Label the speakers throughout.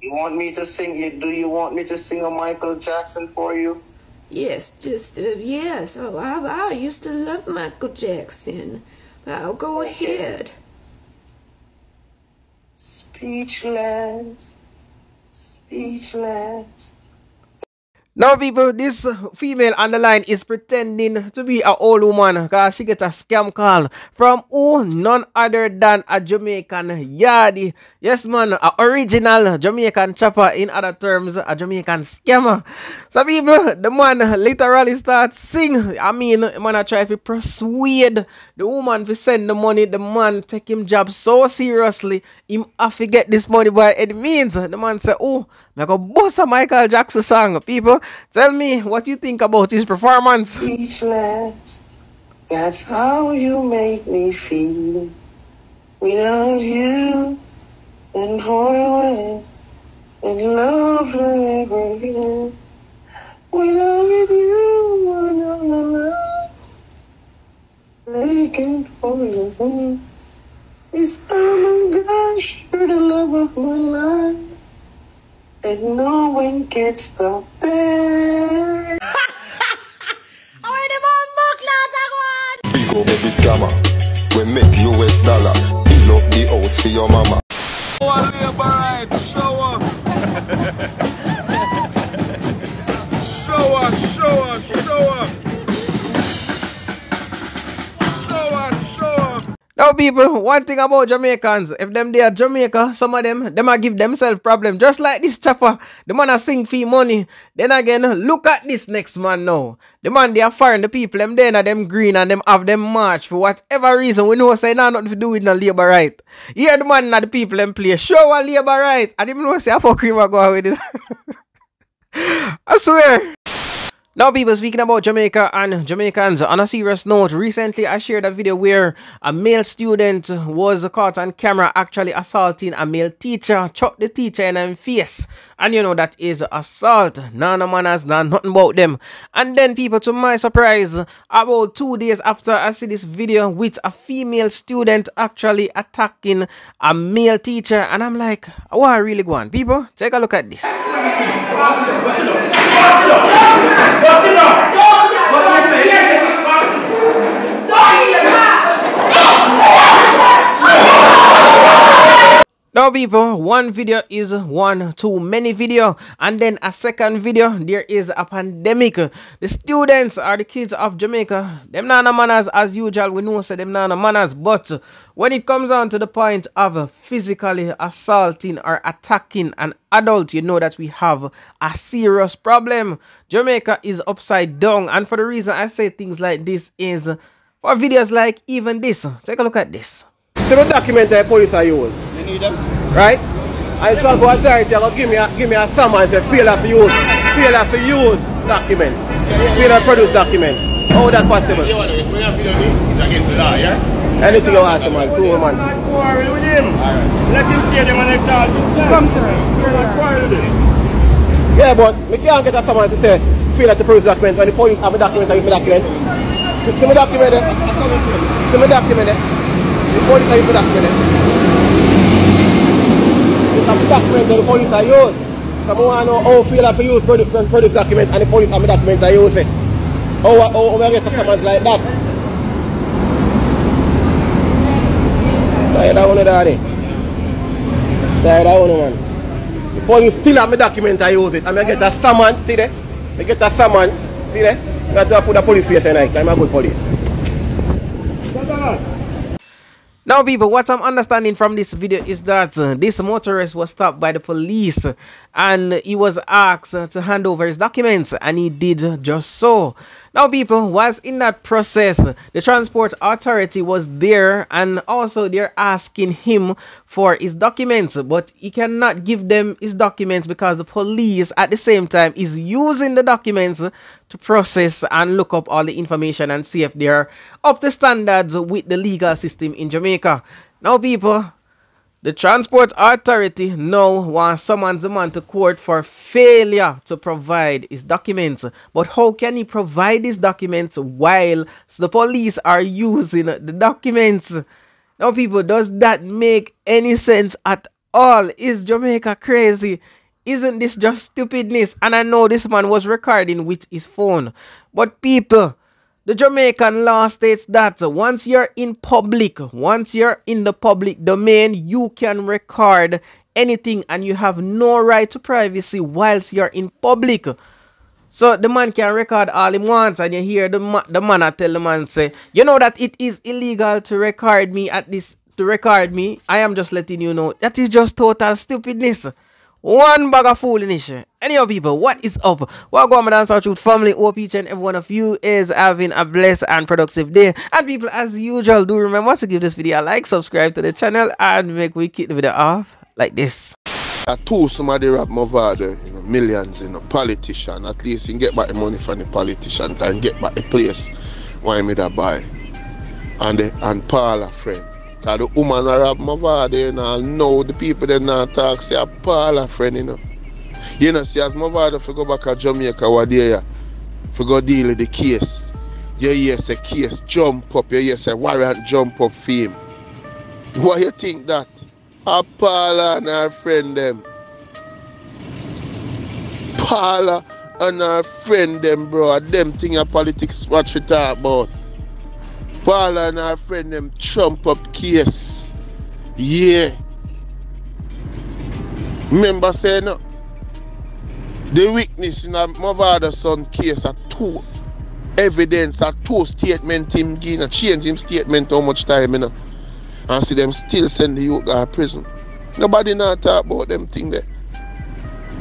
Speaker 1: You want me to sing? You, do you want me to sing a Michael Jackson for you?
Speaker 2: Yes, just uh, yes. Oh, I, I used to love Michael Jackson. I'll go okay. ahead.
Speaker 1: Speechless, speechless.
Speaker 3: Now, people, this female on the line is pretending to be an old woman because she get a scam call from who? None other than a Jamaican yardie. Yes, man, a original Jamaican chopper. In other terms, a Jamaican scammer. So, people, the man literally starts sing. I mean, man, I try to persuade the woman to send the money. The man take him job so seriously. Him have to get this money by any means. The man say, oh, I go boss a Michael Jackson song. People, tell me what you think about his performance.
Speaker 1: Speechless. That's how you make me feel. Without you and for away and love forever. Without you, la la la. Aching for you. It's oh my gosh, you're the love of my life and no one can stop.
Speaker 4: Big up every scammer. We make US dollar. Build up the house for your mama.
Speaker 3: Now, people, one thing about Jamaicans, if them they are Jamaica, some of them, them might give themselves problem. Just like this chopper, the man a sing fee money. Then again, look at this next man now. The man they are firing the people, them then them green and them have them march for whatever reason. We know say nah nothing to do with no labor right. Here the man and the people them play show a labor right. I didn't know say I fuck him go with it. I swear. Now, people, speaking about Jamaica and Jamaicans, on a serious note, recently I shared a video where a male student was caught on camera actually assaulting a male teacher, chuck the teacher in the face. And you know, that is assault. None of manners, none, nothing about them. And then, people, to my surprise, about two days after I see this video with a female student actually attacking a male teacher, and I'm like, what are you really going? People, take a look at this. Now people, one video is one too many video and then a second video there is a pandemic. The students are the kids of Jamaica. Them nana manners as usual we know say them nana manners but when it comes down to the point of physically assaulting or attacking an adult you know that we have a serious problem. Jamaica is upside down and for the reason I say things like this is for videos like even this. Take a look at this.
Speaker 5: The document police are used them. Right? I transport authority will give me a give me a summons a failure for use failure for use document. Failure produce document. How is that possible?
Speaker 6: You want to, if we have video it's against the law, yeah?
Speaker 5: Anything you ask man, so man.
Speaker 6: Quarrel with him. Alright. Let him stay there and exalt himself.
Speaker 5: Come sir.
Speaker 6: Quarrel with him.
Speaker 5: Yeah, but we can't get a summons to say failure to produce document when the police have a document and give me document. See my document there. See my document there. The police have a document there. Some document the police are use. Some want to know how feel for use produce, produce document and the police have a document I use it. How, how, how we get customers like that? Tired of one eh? Tired of one man. The police still have my document I use it. And I get a summons, see there? I get a summons, see there? I have to put the police face tonight. I'm a good police.
Speaker 3: Now, people, what I'm understanding from this video is that uh, this motorist was stopped by the police and he was asked uh, to hand over his documents and he did just so. Now, people, was in that process, the transport authority was there and also they're asking him for his documents, but he cannot give them his documents because the police at the same time is using the documents to process and look up all the information and see if they're up to standards with the legal system in Jamaica. Now, people, the Transport Authority now wants summon the man to court for failure to provide his documents. But how can he provide his documents while the police are using the documents? Now, people, does that make any sense at all? Is Jamaica crazy? Isn't this just stupidness? And I know this man was recording with his phone. But people, the Jamaican law states that once you're in public, once you're in the public domain, you can record anything and you have no right to privacy whilst you're in public. So the man can record all he wants and you hear the, ma the man I tell the man say, you know that it is illegal to record me at this, to record me. I am just letting you know that is just total stupidness. One bag of foolishness. Anyhow, people, what is up? Welcome, my dance truth family. Hope each and every one of you is having a blessed and productive day. And people, as usual, do remember to give this video a like, subscribe to the channel, and make we keep the video off like this.
Speaker 4: I told somebody rap Mavado, you know, millions, you know, politician. At least you can get back the money from the politician and get back the place why me that buy. And the, and Paula friend. So the woman I rap Mavado, you know, know the people that now talk say a Paula friend, you know. You know, see as Mavado for go back to Jamaica what there, for go deal with the case. You hear say case jump up, you hear say warrant jump up him. Why you think that? A Paula and her friend them. Paula and her friend them, bro. Them thing of politics what we talk about. Paula and her friend them trump up case. Yeah. Remember saying no? The witness in a mother son case are two evidence are two statement him giving a change him statement how much time you know. And see them still send the youth to prison. Nobody not talk about them thing there.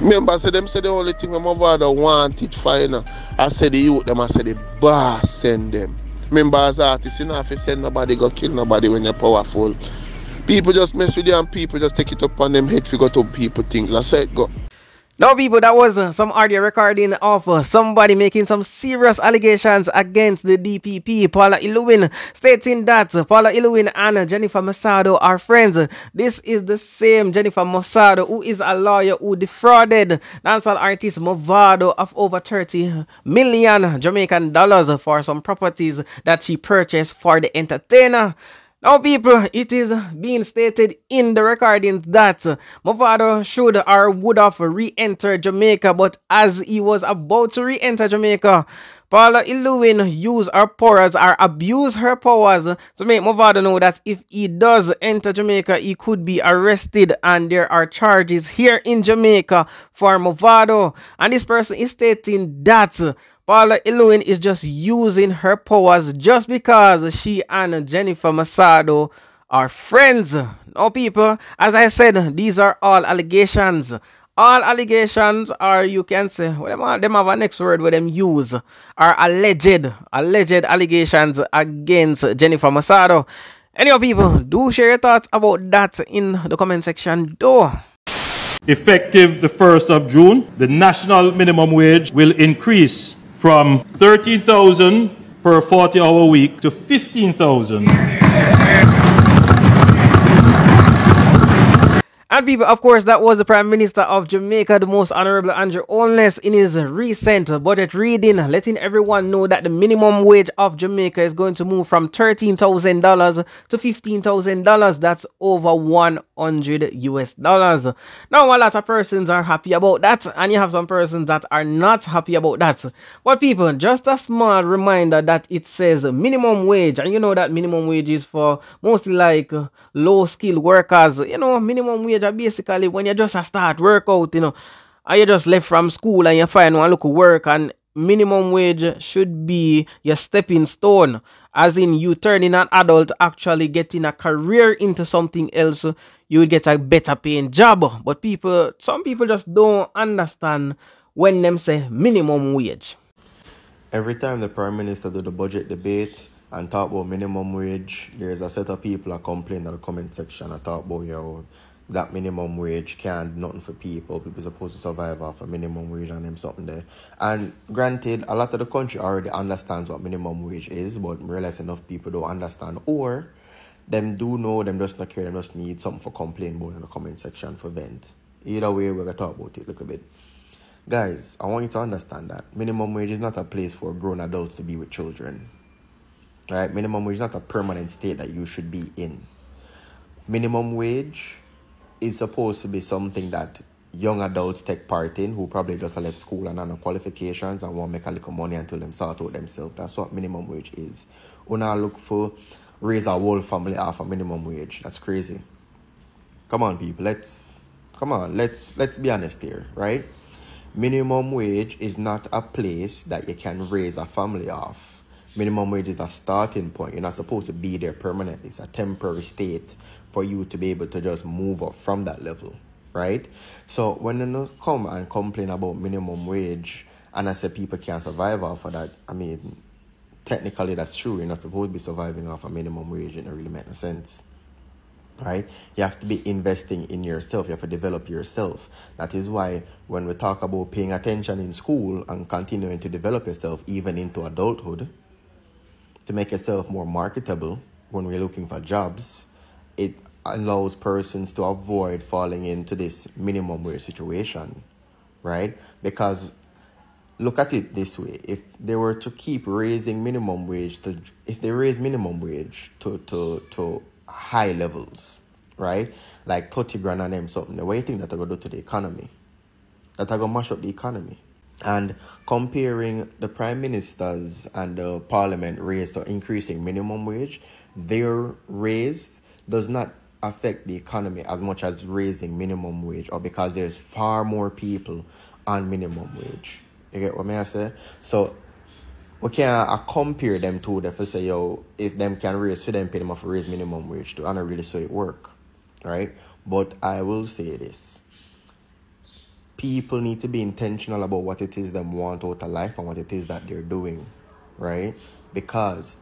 Speaker 4: Remember, I said them say the only thing my mother want it know. I said the youth them, I said the bar send them. Remember as artists, you know if you send nobody go kill nobody when you're powerful. People just mess with you and people just take it up on them head figure to people think. I said go.
Speaker 3: Now, people, that was uh, some audio recording of uh, somebody making some serious allegations against the DPP. Paula Llewellyn stating that uh, Paula Llewellyn and Jennifer Messado are friends. This is the same Jennifer Messado who is a lawyer who defrauded dancehall artist Mavado of over 30 million Jamaican dollars for some properties that she purchased for the entertainer. Now, people, it is being stated in the recording that Mavado should or would have re-entered Jamaica, but as he was about to re-enter Jamaica, Paula Llewellyn used her powers or abuse her powers to make Mavado know that if he does enter Jamaica, he could be arrested and there are charges here in Jamaica for Mavado. And this person is stating that Paula Llewellyn is just using her powers just because she and Jennifer Messado are friends. No, people, as I said, these are all allegations. All allegations are, you can say, well, them have a next word where them use, are alleged, alleged allegations against Jennifer Messado. Anyhow, people, do share your thoughts about that in the comment section, though.
Speaker 6: Effective the 1st of June, the national minimum wage will increase from 13,000 per 40 hour week to 15,000.
Speaker 3: And people, of course, that was the Prime Minister of Jamaica, the most Honorable Andrew Holness, in his recent budget reading, letting everyone know that the minimum wage of Jamaica is going to move from $13,000 to $15,000. That's over 100 US dollars. Now, a lot of persons are happy about that, and you have some persons that are not happy about that. But people, just a small reminder that it says minimum wage, and you know that minimum wage is for mostly like low skilled workers. You know, minimum wage are basically when you just start workout, you know, and you just left from school and you find one look work and minimum wage should be your stepping stone. As in you turning an adult actually getting a career into something else you would get a better paying job. But people some people just don't understand when them say minimum wage.
Speaker 7: Every time the prime minister do the budget debate and talk about minimum wage there's a set of people that complain in the comment section and talk about your that minimum wage can't do nothing for people. People supposed to survive off a minimum wage and them something there. And granted, a lot of the country already understands what minimum wage is, but realize enough people don't understand. Or them do know, them just not care, them just need something for complain about in the comment section for vent. Either way, we're gonna talk about it a little bit. Guys, I want you to understand that minimum wage is not a place for grown adults to be with children. Right? Minimum wage is not a permanent state that you should be in. Minimum wage is supposed to be something that young adults take part in who probably just left school and no qualifications and want to make a little money until them sort out themselves. That's what minimum wage is. We now look for raise a whole family off a minimum wage. That's crazy. Come on, people. Let's come on. Let's let's be honest here, right? Minimum wage is not a place that you can raise a family off. Minimum wage is a starting point. You're not supposed to be there permanently. It's a temporary state for you to be able to just move up from that level right? So when you come and complain about minimum wage and I say people can't survive off of that, I mean, technically that's true. You're not supposed to be surviving off a minimum wage. It don't really make no sense. Right? You have to be investing in yourself. You have to develop yourself. That is why when we talk about paying attention in school and continuing to develop yourself even into adulthood, to make yourself more marketable when we're looking for jobs, it allows persons to avoid falling into this minimum wage situation, right? Because look at it this way if they were to keep raising minimum wage to if they raise minimum wage to to to high levels right? Like 30 grand and them something the way you think that they're going to do to the economy? That are going to mash up the economy and comparing the prime ministers and the parliament raised to increasing minimum wage their raise does not affect the economy as much as raising minimum wage or because there's far more people on minimum wage. You get what I say? So we can't uh, compare them to them for say, yo, if them can raise for them, pay them off raise minimum wage to. I don't really say it work. Right? But I will say this. People need to be intentional about what it is them want out of life and what it is that they're doing. Right? Because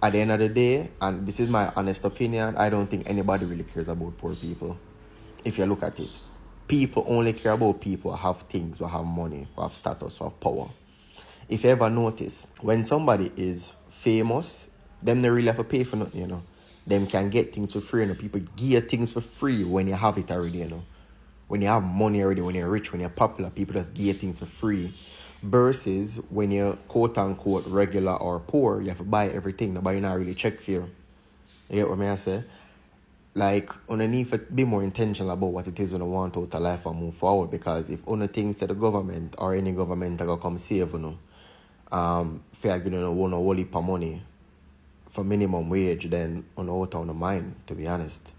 Speaker 7: at the end of the day, and this is my honest opinion, I don't think anybody really cares about poor people. If you look at it, people only care about people who have things, who have money, who have status, who have power. If you ever notice, when somebody is famous, them they really have to pay for nothing, you know. Them can get things for free, you know. People give things for free when you have it already, you know. When you have money already, when you're rich, when you're popular, people just give things for free versus when you're quote unquote regular or poor, you have to buy everything. Nobody not really check for you. You get what I say? Like, need to be more intentional about what it is you want out of life and move forward because if only things that the government or any government that come save you know, um, fair you know, want a whole heap of money for minimum wage, then on out on the mind, to be honest.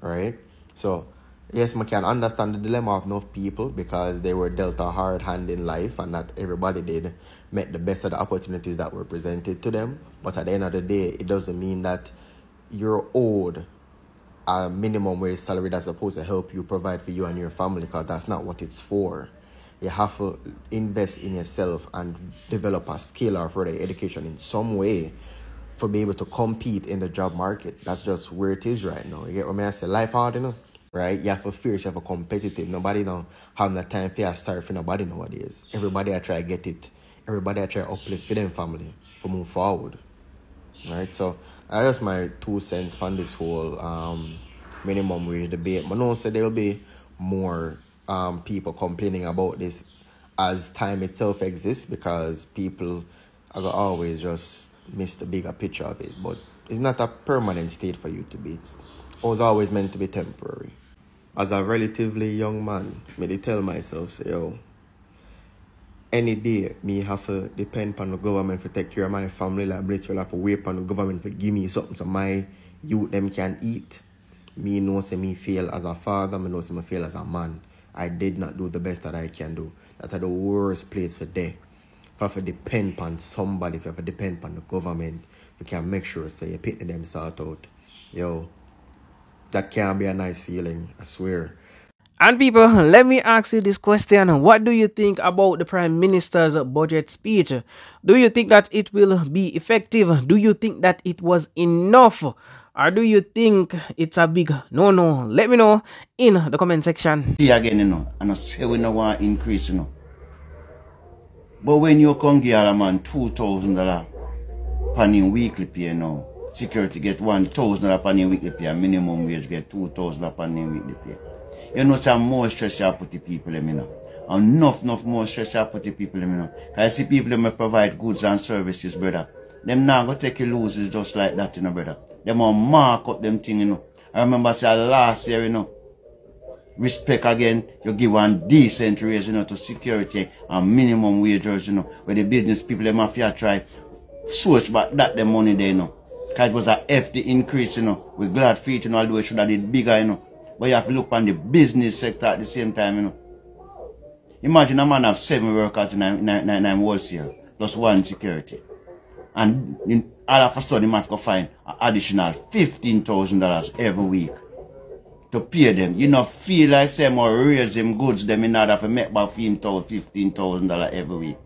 Speaker 7: Right? So Yes, I can understand the dilemma of enough people because they were dealt a hard hand in life and not everybody did make the best of the opportunities that were presented to them. But at the end of the day, it doesn't mean that you're owed a minimum wage salary that's supposed to help you provide for you and your family because that's not what it's for. You have to invest in yourself and develop a skill or further education in some way for be able to compete in the job market. That's just where it is right now. You get what I mean? I say life hard enough right? You have to fierce, you have competitive. Nobody don't have the time for start for nobody nowadays. Everybody I try to get it. Everybody I try to uplift for them family for move forward. Right? So I just my two cents on this whole um minimum wage debate. But no say there will be more um people complaining about this as time itself exists because people are always just miss the bigger picture of it. But it's not a permanent state for you to be. It's was always meant to be temporary. As a relatively young man, me tell myself, say, yo, any day me have to depend on the government to take care of my family, like literally have to wait on the government to give me something so my youth them can eat. Me know say me fail as a father, me know say me fail as a man. I did not do the best that I can do. That's the worst place for there. If I have to depend on somebody, if you have to depend on the government, you can make sure say you pick them sort out. Yo, that can be a nice feeling, I swear.
Speaker 3: And people, let me ask you this question. What do you think about the Prime Minister's budget speech? Do you think that it will be effective? Do you think that it was enough? Or do you think it's a big no-no? Let me know in the comment section.
Speaker 8: See again, you know, and I say we no want increase, you know. But when you come give a man $2,000 per weekly pay you now, security get one thousand dollar per weekly pay, minimum wage get two thousand dollar per weekly pay. You know some more stress you put the people in, you know. Enough, enough more stress you put the people in, you know. I see people that provide goods and services, brother. Them now go take your losses just like that, you know, brother. Them all mark up them thing, you know. I remember say last year, you know, respect again, you give one decent raise, you know, to security and minimum wages, you know, where the business people, the mafia try switch back that the money there, you know. Cause it was a FD increase, you know. We're glad it, you know, although it should have did bigger, you know. But you have to look on the business sector at the same time, you know. Imagine a man have seven workers in in a, in a wholesale, plus one security. And in, all of a sudden, you have to find an additional $15,000 every week to pay them. You know, feel like say more raise them goods them in order to make about $15,000 every week.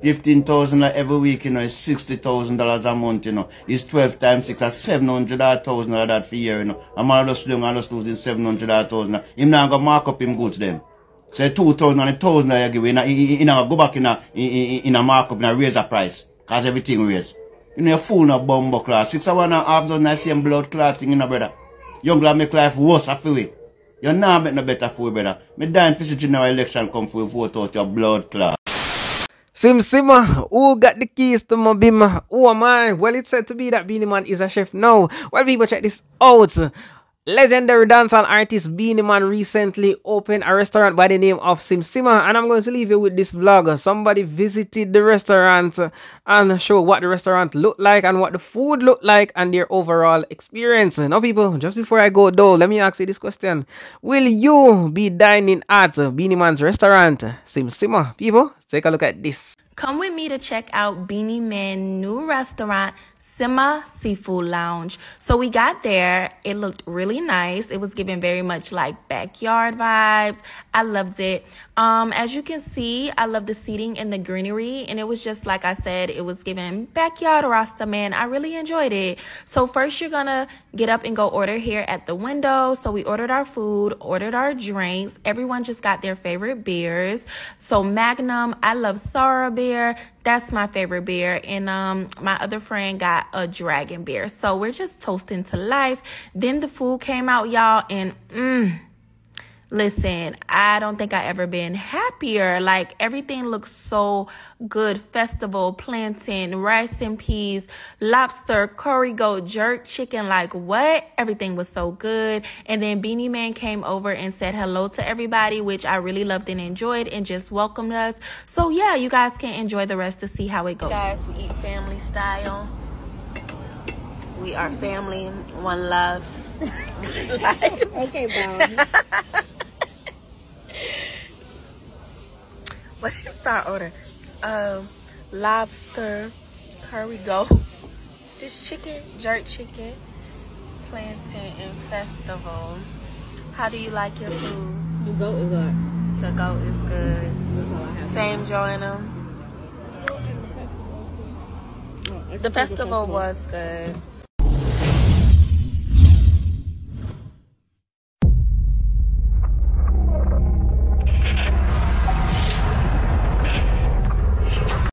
Speaker 8: Fifteen thousand every week, you know, is sixty thousand dollars a month, you know. It's twelve times six, that's seven hundred thousand that for year, you know. I'm all just doing and just losing seven hundred thousand. Him now go mark up him goods them. Say two thousand and a thousand you give, you know, you know, go back in a in, a markup in a raise the price. Cause everything raise. You know, you fool no bumbo class. Six one and a half done the same blood clot thing, you know, brother. Young lad make life worse I feel it. You now make no better for you, brother. Me dying for the general election come for you vote out your blood clot.
Speaker 3: Sim Simma, who got the keys to my bimmer? Who am I? Well, it's said to be that Beenie Man is a chef now. Well, people, check this out. Legendary dancehall artist Beenie Man recently opened a restaurant by the name of Sim Simma, and I'm going to leave you with this vlog. Somebody visited the restaurant and show what the restaurant looked like and what the food looked like and their overall experience. Now, people, just before I go though, let me ask you this question: Will you be dining at Beenie Man's restaurant, Sim Simma? People, take a look at this.
Speaker 9: Come with me to check out Beenie Man new restaurant, Simma Seafood Lounge. So we got there. It looked really nice. It was giving very much like backyard vibes. I loved it. Um, as you can see, I love the seating and the greenery. And it was just like I said, it was giving backyard Rasta man. I really enjoyed it. So first you're gonna get up and go order here at the window. So we ordered our food, ordered our drinks. Everyone just got their favorite beers. So Magnum, I love Sora beer. That's my favorite beer. And um my other friend got a dragon beer. So we're just toasting to life. Then the food came out, y'all, and mmm Listen, I don't think I ever been happier. Like everything looks so good. Festival, plantain, rice and peas, lobster, curry goat, jerk chicken. Like what? Everything was so good. And then Beenie Man came over and said hello to everybody, which I really loved and enjoyed and just welcomed us. So yeah, you guys can enjoy the rest to see how it goes. Guys, we eat family style. We are family, one love.
Speaker 2: Okay, bro.
Speaker 9: What is our order? Um, lobster, curry goat, this chicken, jerk chicken, plantain, and festival. How do you like your food?
Speaker 2: The goat is good.
Speaker 9: The goat is good.
Speaker 2: That's all I have.
Speaker 9: Same Joanna. The festival was good.